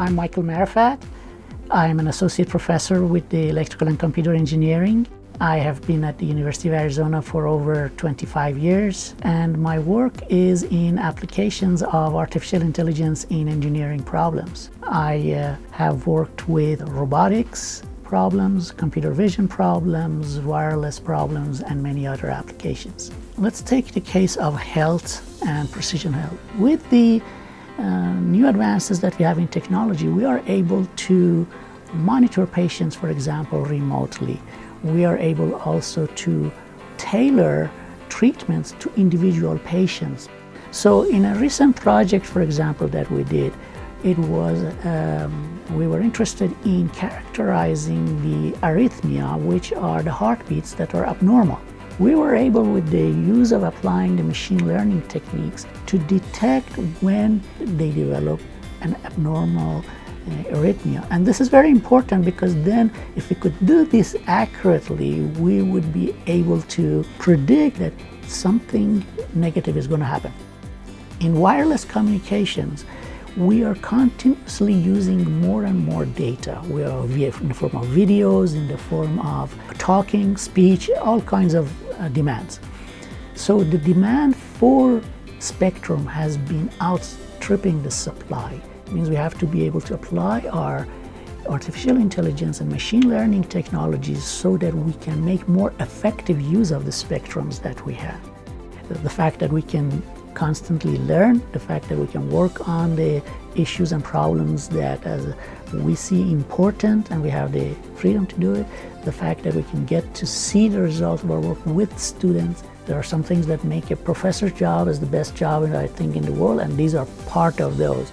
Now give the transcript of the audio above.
I'm Michael Marefat. I'm an associate professor with the Electrical and Computer Engineering. I have been at the University of Arizona for over 25 years, and my work is in applications of artificial intelligence in engineering problems. I uh, have worked with robotics problems, computer vision problems, wireless problems, and many other applications. Let's take the case of health and precision health. With the uh, new advances that we have in technology, we are able to monitor patients, for example, remotely. We are able also to tailor treatments to individual patients. So in a recent project, for example, that we did, it was, um, we were interested in characterizing the arrhythmia, which are the heartbeats that are abnormal. We were able, with the use of applying the machine learning techniques, to detect when they develop an abnormal uh, arrhythmia. And this is very important because then, if we could do this accurately, we would be able to predict that something negative is going to happen. In wireless communications, we are continuously using more and more data. We are in the form of videos, in the form of talking, speech, all kinds of Uh, demands. So the demand for spectrum has been outstripping the supply. It means we have to be able to apply our artificial intelligence and machine learning technologies so that we can make more effective use of the spectrums that we have. The fact that we can constantly learn, the fact that we can work on the issues and problems that as we see important and we have the freedom to do it, the fact that we can get to see the results of our work with students. There are some things that make a professor's job as the best job, I think, in the world, and these are part of those.